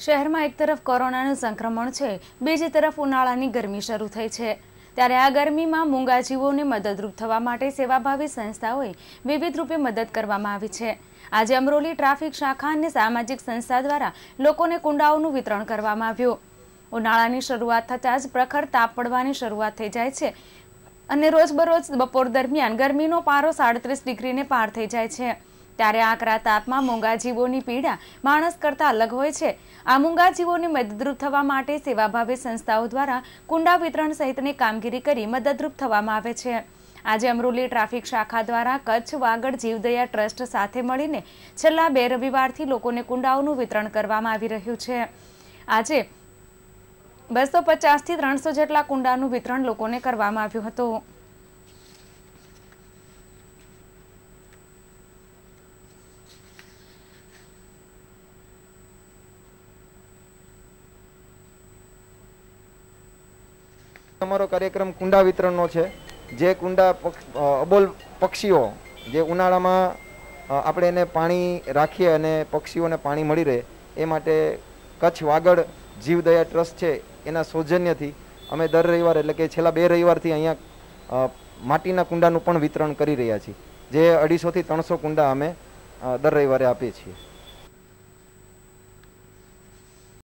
શહેરમાં એક તરફ કોરોનાનું સંક્રમણ છે, બીજી તરફ ઉનાળાની ગરમી શરૂ થઈ છે. ત્યારે આ ગરમીમાં મૂંગાજીવોને મદદરૂપ થવા માટે સેવાભાવી સંસ્થાઓએ વિવિધ રૂપે મદદ કરવામાં આવી છે. આજે અમરોલી ટ્રાફિક શાખા અને સામાજિક સંસ્થા દ્વારા લોકોને કુંડાઓનું વિતરણ કરવામાં આવ્યું. ઉનાળાની શરૂઆત થતાં જ પ્રખર તાપ પડવાની શરૂઆત થઈ જાય છે અને રોજબરોજ બપોર દરમિયાન ગરમીનો પારો સાડત્રીસ ડિગ્રીને પાર થઈ જાય છે. ત્યારે આકરા તાપમાં મૂંગાજીવોની પીડા માણસ કરતાં અલગ હોય છે. આ મૂંગાજીવોને મદદરૂપ થવા માટે સેવાભાવી સંસ્થાઓ દ્વારા કુંડા વિતરણ સહિતની કામગીરી કરી મદદરૂપ થવામાં આવે છે. આજે અમરોલી ટ્રાફિક શાખા દ્વારા કચ્છ વાગડ જીવદયા ટ્રસ્ટ સાથે મળીને છેલ્લા બે રવિવારથી લોકોને કુંડાઓનું વિતરણ કરવામાં આવી રહ્યું છે. આજે બસો પચાસથી ત્રણસો જેટલા કુંડાનું વિતરણ લોકોને કરવામાં આવ્યું હતું. અમારો કાર્યક્રમ કુંડા વિતરણનો છે. જે કુંડા અબોલ પક્ષીઓ, જે ઉનાળામાં આપણે એને પાણી રાખીએ અને પક્ષીઓને પાણી મળી રહે, એ માટે કચ્છ વાગડ જીવદયા ટ્રસ્ટ છે, એના સૌજન્યથી અમે દર રવિવાર, એટલે કે છેલ્લા બે રવિવારથી અહીંયા માટીના કુંડાનું પણ વિતરણ કરી રહ્યા છીએ. જે અઢીસોથી ત્રણસો કુંડા અમે દર રવિવારે આપીએ છીએ.